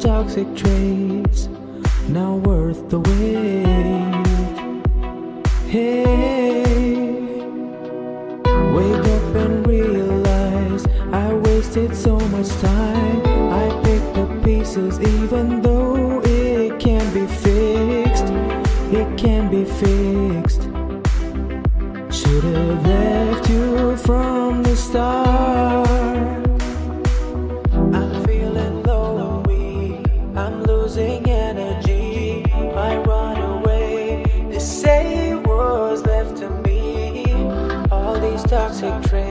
toxic traits, now worth the wait. Hey, wake up and realize I wasted so much time. I picked up pieces, even though it can be fixed. It can be fixed. Should have left you from the start. take train.